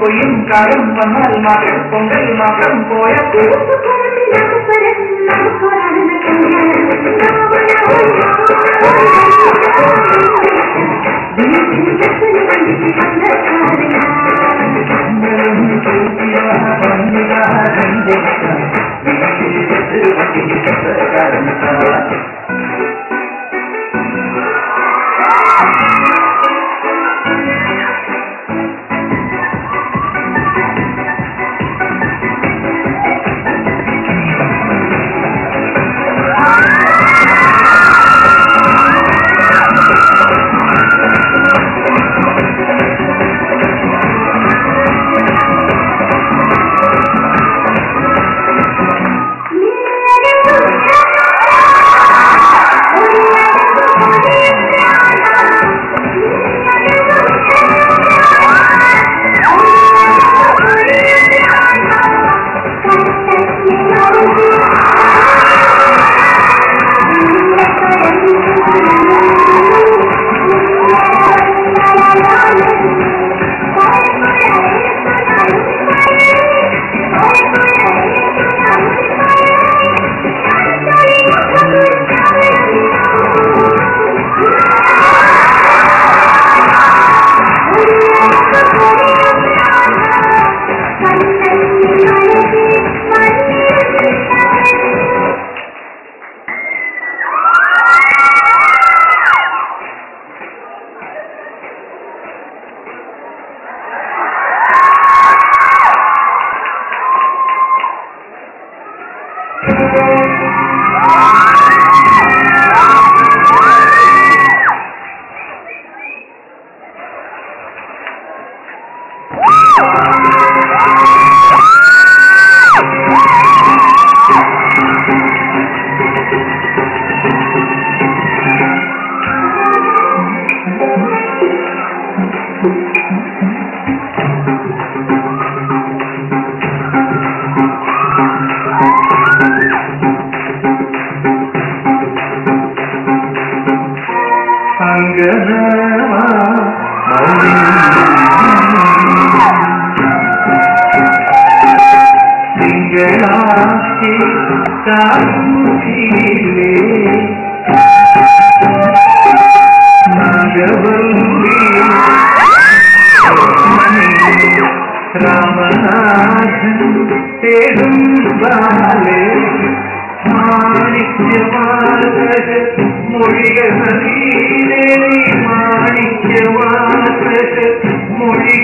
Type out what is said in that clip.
பொய்யும் காலம் வந்தால் மகள் பொங்கல் மகம் போய Thank you. அங்கனமா திங்களாசி காட்சியிலே நாகவல்லி ராமநாதன் தேடும் பாலே மாணிக்கவாசக மொழிகள் நதீதேவி மாணிக்கவாசக மொழிகள்